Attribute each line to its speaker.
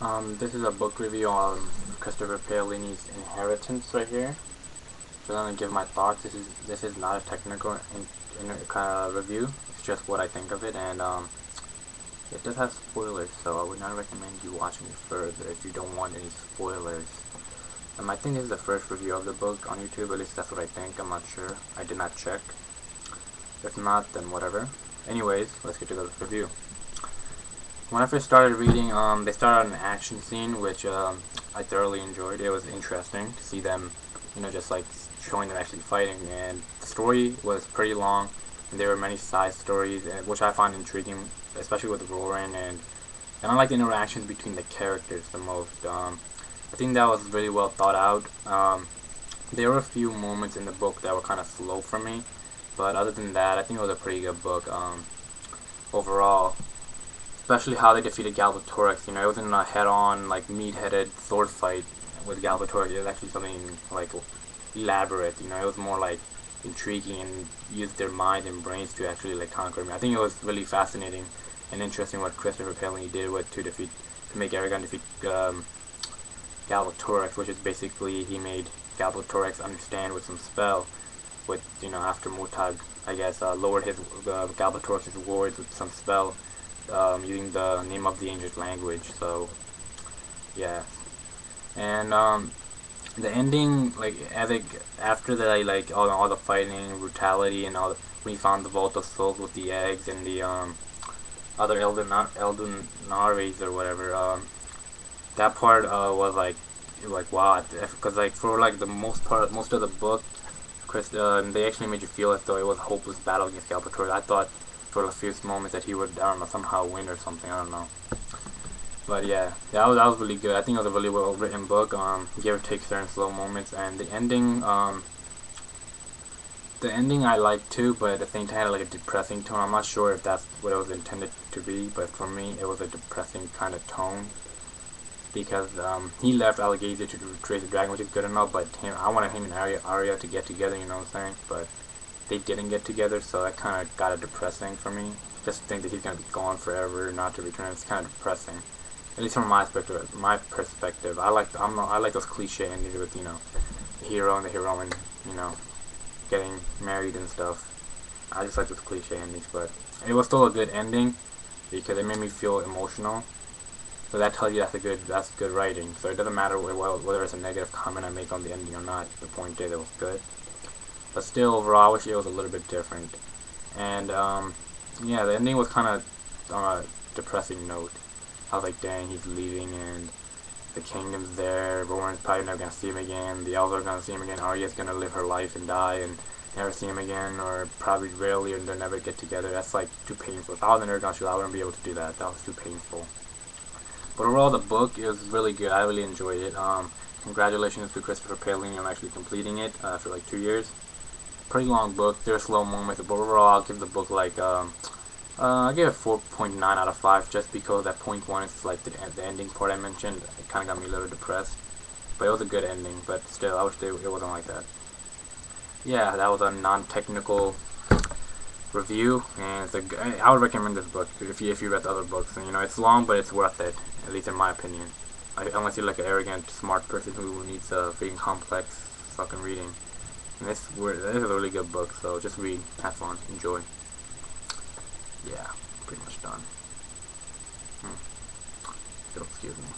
Speaker 1: Um, this is a book review on Christopher Paolini's Inheritance right here. So I'm gonna give my thoughts. This is this is not a technical in, in review. It's just what I think of it, and um, it does have spoilers, so I would not recommend you watching it further if you don't want any spoilers. Um, I think this is the first review of the book on YouTube. At least that's what I think. I'm not sure. I did not check. If not, then whatever. Anyways, let's get to the review when I first started reading, um, they started on an action scene, which um, I thoroughly enjoyed. It was interesting to see them, you know, just like showing them actually fighting. And the story was pretty long, and there were many side stories, which I find intriguing, especially with Roran. And and I like the interactions between the characters the most. Um, I think that was really well thought out. Um, there were a few moments in the book that were kind of slow for me, but other than that, I think it was a pretty good book um, overall especially how they defeated Galbatorix. You know, it wasn't a head-on, like, meat-headed sword fight with Galbatorix. It was actually something, like, elaborate. You know, it was more, like, intriguing and used their mind and brains to actually, like, conquer me. I think it was really fascinating and interesting what Christopher Paolini did with to defeat, to make Eragon defeat um, which is basically he made Galbatorix understand with some spell, with, you know, after Murtagh, I guess, uh, lowered his, uh, Galbatorix's words with some spell um, using the name of the ancient language. So, yeah. And um, the ending, like, after the like all, all the fighting, brutality, and all, the, found the Vault of Souls with the eggs and the um, other Elden Elden Nares or whatever, um, that part uh, was like, like wow, because like for like the most part, most of the book, Chris, uh, they actually made you feel as though it was a hopeless battle against Galbatorix. I thought for the few moments that he would, I don't know, somehow win or something. I don't know. But yeah, that was that was really good. I think it was a really well written book. Um, give or take certain slow moments, and the ending, um, the ending I liked too, but at the same time had like a depressing tone. I'm not sure if that's what it was intended to be, but for me, it was a depressing kind of tone because um, he left Alagaësia to retrieve the dragon, which is good enough. But him, I wanted him and Arya, Arya to get together. You know what I'm saying? But they didn't get together, so that kind of got it depressing for me. Just to think that he's gonna be gone forever, not to return, it's kind of depressing. At least from my perspective. My perspective, I like I'm I like those cliche endings with you know, the hero and the heroine, you know, getting married and stuff. I just like those cliche endings, but it was still a good ending because it made me feel emotional. So that tells you that's a good that's good writing. So it doesn't matter whether it's a negative comment I make on the ending or not. The point is it was good. But still, overall, I wish it was a little bit different. And, um, yeah, the ending was kind of on a depressing note. I was like, dang, he's leaving, and the kingdom's there, Roran's probably never gonna see him again, the elves are gonna see him again, Arya's gonna live her life and die, and never see him again, or probably rarely, and they'll never get together. That's, like, too painful. If I was an Eragon I wouldn't be able to do that. That was too painful. But overall, the book is really good. I really enjoyed it. Um, congratulations to Christopher Paolini on actually completing it uh, for like two years pretty long book. There's slow moments, but overall, I'll give the book like um, uh, I give it 4.9 out of 5 just because that point one is like the, the ending part I mentioned. It kind of got me a little depressed, but it was a good ending. But still, I wish it wasn't like that. Yeah, that was a non-technical review, and it's a, I would recommend this book if you if you read the other books. And you know, it's long, but it's worth it, at least in my opinion. I, unless you're like an arrogant, smart person who needs a freaking complex fucking reading. This, this is a really good book, so just read, have fun, enjoy. Yeah, pretty much done. Hmm. Excuse me.